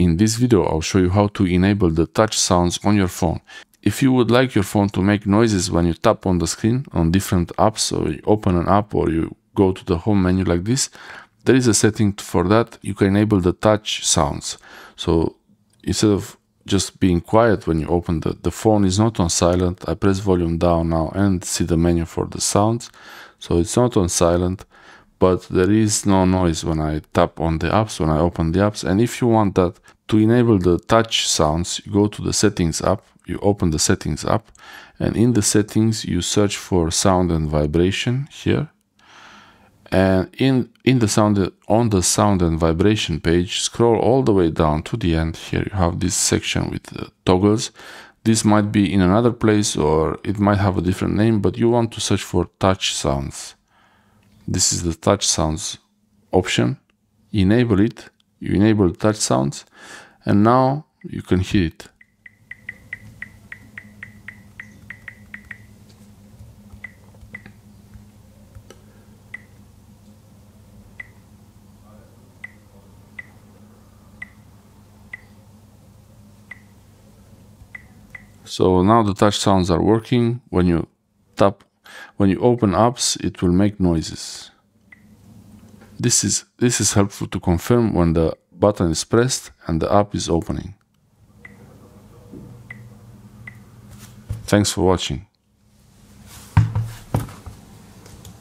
In this video I'll show you how to enable the touch sounds on your phone. If you would like your phone to make noises when you tap on the screen on different apps or you open an app or you go to the home menu like this, there is a setting for that. You can enable the touch sounds. So instead of just being quiet when you open the, the phone is not on silent. I press volume down now and see the menu for the sounds. So it's not on silent but there is no noise when I tap on the apps, when I open the apps. And if you want that to enable the touch sounds, you go to the settings app, you open the settings app, and in the settings you search for sound and vibration here. And in, in the sound on the sound and vibration page, scroll all the way down to the end. Here you have this section with the toggles. This might be in another place or it might have a different name, but you want to search for touch sounds this is the touch sounds option. Enable it. You enable touch sounds. And now you can hear it. So now the touch sounds are working. When you tap when you open apps, it will make noises. This is, this is helpful to confirm when the button is pressed and the app is opening. Thanks for watching.